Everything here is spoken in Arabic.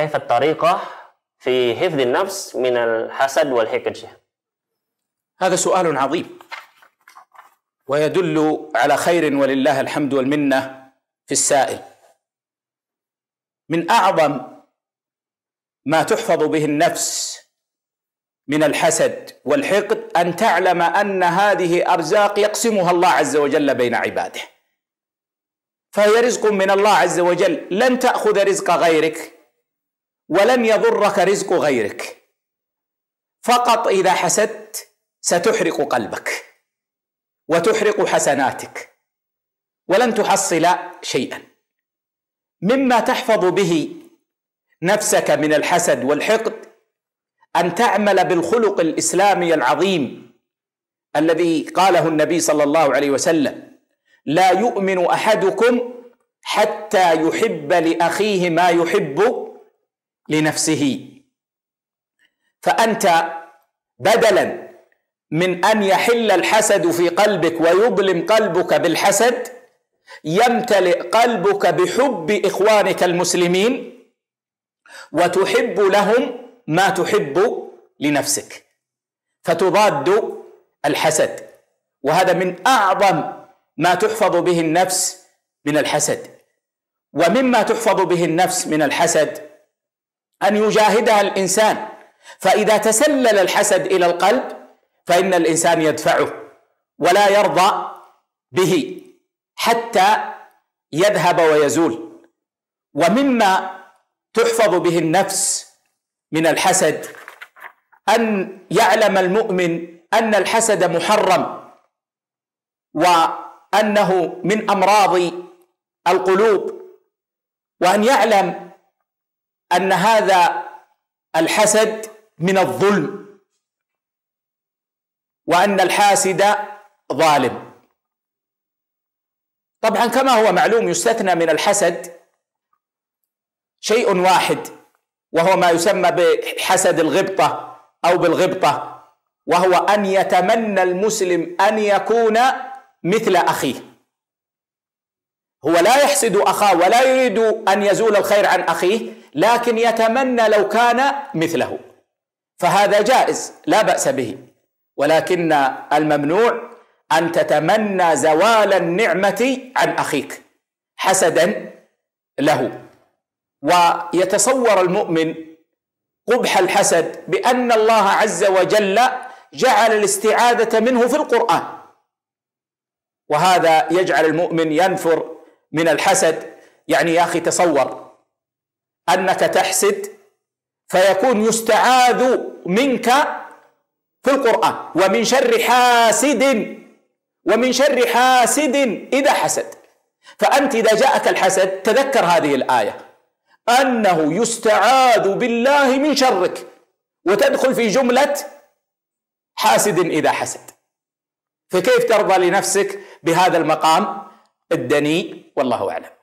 كيف الطريقة في حفظ النفس من الحسد والحقد؟ هذا سؤال عظيم. ويدل على خير ولله الحمد والمنة في السائل. من أعظم ما تحفظ به النفس من الحسد والحقد أن تعلم أن هذه أرزاق يقسمها الله عز وجل بين عباده. فهي رزق من الله عز وجل. لن تأخذ رزق غيرك. ولن يضرك رزق غيرك. فقط إذا حسدت ستحرق قلبك وتحرق حسناتك ولن تحصل شيئا. مما تحفظ به نفسك من الحسد والحقد أن تعمل بالخلق الإسلامي العظيم الذي قاله النبي صلى الله عليه وسلم لا يؤمن أحدكم حتى يحب لأخيه ما يحب لنفسه. فأنت بدلا من أن يحل الحسد في قلبك ويظلم قلبك بالحسد يمتلئ قلبك بحب إخوانك المسلمين وتحب لهم ما تحب لنفسك. فتضاد الحسد. وهذا من أعظم ما تحفظ به النفس من الحسد. ومما تحفظ به النفس من الحسد أن يجاهدها الإنسان. فإذا تسلل الحسد إلى القلب فإن الإنسان يدفعه ولا يرضى به حتى يذهب ويزول. ومما تحفظ به النفس من الحسد أن يعلم المؤمن أن الحسد محرم وأنه من أمراض القلوب وأن يعلم أن هذا الحسد من الظلم وأن الحاسد ظالم. طبعا كما هو معلوم يستثنى من الحسد شيء واحد وهو ما يسمى بحسد الغبطة أو بالغبطة وهو أن يتمنى المسلم أن يكون مثل أخيه. هو لا يحسد أخاه ولا يريد أن يزول الخير عن أخيه لكن يتمنى لو كان مثله. فهذا جائز لا بأس به. ولكن الممنوع أن تتمنى زوال النعمة عن أخيك حسدا له. ويتصور المؤمن قبح الحسد بأن الله عز وجل جعل الاستعاذة منه في القرآن. وهذا يجعل المؤمن ينفر من الحسد. يعني يا أخي تصور أنك تحسد فيكون يستعاذ منك في القرآن ومن شر حاسد ومن شر حاسد إذا حسد. فأنت إذا جاءك الحسد تذكر هذه الآية. أنه يستعاذ بالله من شرك وتدخل في جملة حاسد إذا حسد. فكيف ترضى لنفسك بهذا المقام الدني والله أعلم.